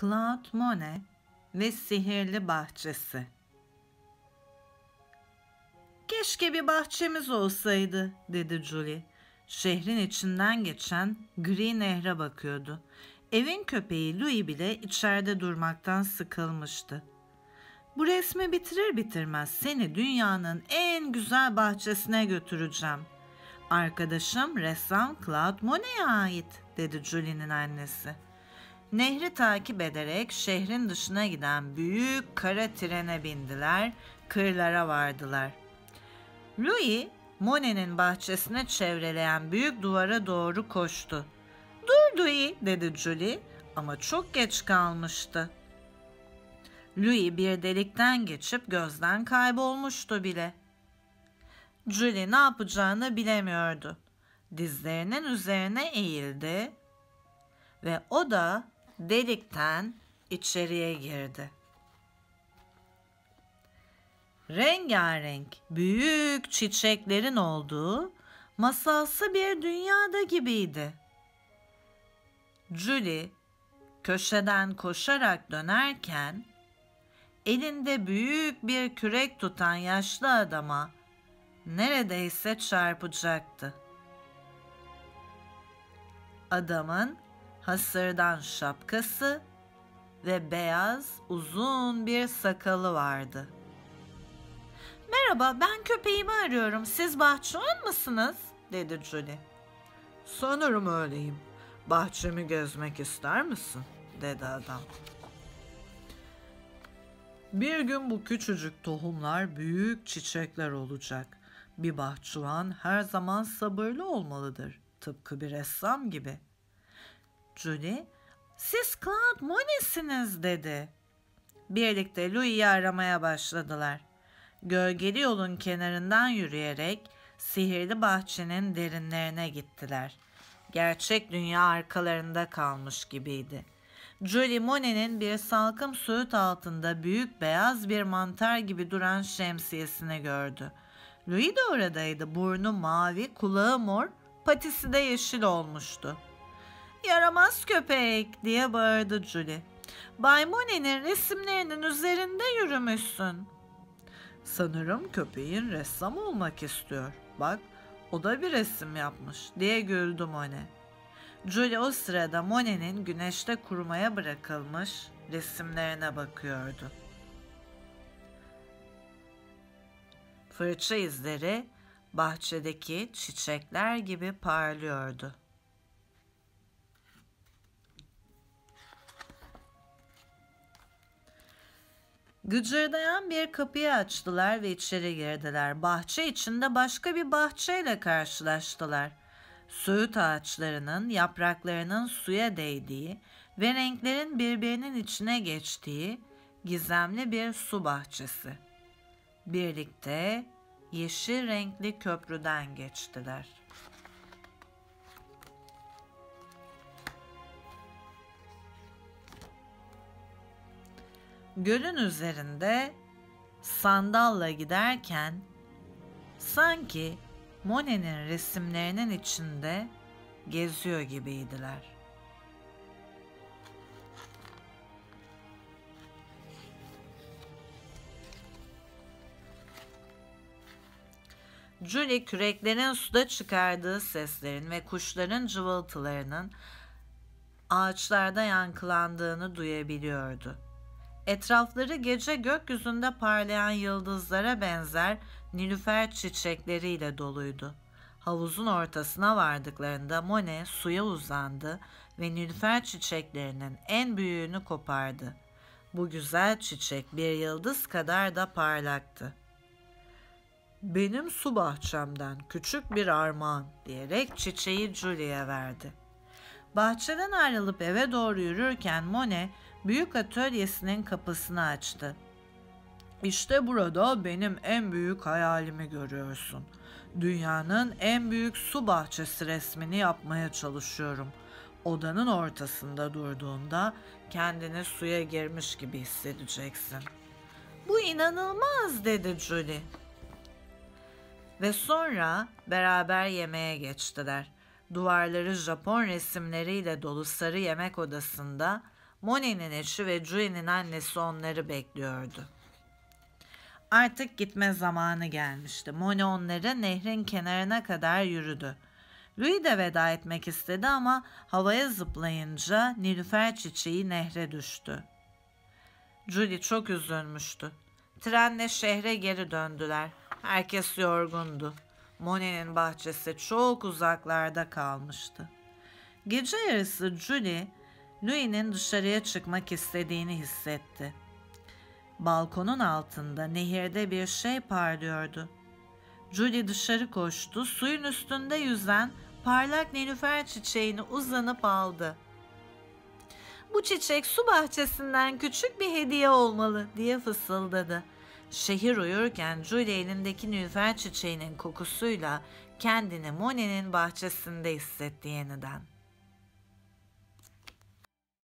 Claude Monet ve Sihirli Bahçesi Keşke bir bahçemiz olsaydı, dedi Julie. Şehrin içinden geçen gri nehre bakıyordu. Evin köpeği Louis bile içeride durmaktan sıkılmıştı. Bu resmi bitirir bitirmez seni dünyanın en güzel bahçesine götüreceğim. Arkadaşım ressam Claude Monet'e ait, dedi Julie'nin annesi. Nehri takip ederek şehrin dışına giden büyük kara trene bindiler, kırlara vardılar. Louis, Monet'in bahçesine çevreleyen büyük duvara doğru koştu. Dur Louis, dedi Julie ama çok geç kalmıştı. Louis bir delikten geçip gözden kaybolmuştu bile. Julie ne yapacağını bilemiyordu. Dizlerinin üzerine eğildi ve o da delikten içeriye girdi. Rengarenk, büyük çiçeklerin olduğu masalsı bir dünyada gibiydi. Julie köşeden koşarak dönerken elinde büyük bir kürek tutan yaşlı adama neredeyse çarpacaktı. Adamın hasırdan şapkası ve beyaz uzun bir sakalı vardı. Merhaba ben köpeğimi arıyorum. Siz bahçıvan mısınız? dedi Julie. Sanırım öyleyim. Bahçemi gezmek ister misin? dedi adam. Bir gün bu küçücük tohumlar büyük çiçekler olacak. Bir bahçıvan her zaman sabırlı olmalıdır. Tıpkı bir ressam gibi. Julie, siz Claude Monet'siniz dedi. Birlikte Louis'i aramaya başladılar. Gölgeli yolun kenarından yürüyerek sihirli bahçenin derinlerine gittiler. Gerçek dünya arkalarında kalmış gibiydi. Julie Monet'in bir salkım söğüt altında büyük beyaz bir mantar gibi duran şemsiyesini gördü. Louis de oradaydı. Burnu mavi, kulağı mor, patisi de yeşil olmuştu. Yaramaz köpek diye bağırdı Julie. Bay Monet'in resimlerinin üzerinde yürümüşsün. Sanırım köpeğin ressam olmak istiyor. Bak o da bir resim yapmış diye güldü Monet. Julie o sırada Monet'in güneşte kurumaya bırakılmış resimlerine bakıyordu. Fırça izleri bahçedeki çiçekler gibi parlıyordu. Gıcırdayan bir kapıyı açtılar ve içeri girdiler. Bahçe içinde başka bir bahçeyle karşılaştılar. Söğüt ağaçlarının yapraklarının suya değdiği ve renklerin birbirinin içine geçtiği gizemli bir su bahçesi. Birlikte yeşil renkli köprüden geçtiler. Gölün üzerinde sandalla giderken sanki Monet'in resimlerinin içinde geziyor gibiydiler. Julie küreklerin suda çıkardığı seslerin ve kuşların cıvıltılarının ağaçlarda yankılandığını duyabiliyordu. Etrafları gece gökyüzünde parlayan yıldızlara benzer nilüfer çiçekleriyle doluydu. Havuzun ortasına vardıklarında Monet suya uzandı ve nilüfer çiçeklerinin en büyüğünü kopardı. Bu güzel çiçek bir yıldız kadar da parlaktı. Benim su bahçemden küçük bir armağan diyerek çiçeği Julie'ye verdi. Bahçeden ayrılıp eve doğru yürürken Monet büyük atölyesinin kapısını açtı. İşte burada benim en büyük hayalimi görüyorsun. Dünyanın en büyük su bahçesi resmini yapmaya çalışıyorum. Odanın ortasında durduğunda kendini suya girmiş gibi hissedeceksin. Bu inanılmaz dedi Julie. Ve sonra beraber yemeğe geçtiler. Duvarları Japon resimleriyle dolu sarı yemek odasında Monet'in eşi ve Julie'nin annesi onları bekliyordu. Artık gitme zamanı gelmişti. Monet onları nehrin kenarına kadar yürüdü. Louis de veda etmek istedi ama havaya zıplayınca Nilüfer çiçeği nehre düştü. Julie çok üzülmüştü. Trenle şehre geri döndüler. Herkes yorgundu. Monet'in bahçesi çok uzaklarda kalmıştı. Gece yarısı Julie, Louis'nin dışarıya çıkmak istediğini hissetti. Balkonun altında nehirde bir şey parlıyordu. Julie dışarı koştu, suyun üstünde yüzen parlak nilüfer çiçeğini uzanıp aldı. Bu çiçek su bahçesinden küçük bir hediye olmalı diye fısıldadı. Şehir uyurken Julie elindeki nilüfer çiçeğinin kokusuyla kendini Monet'in bahçesinde hissetti yeniden.''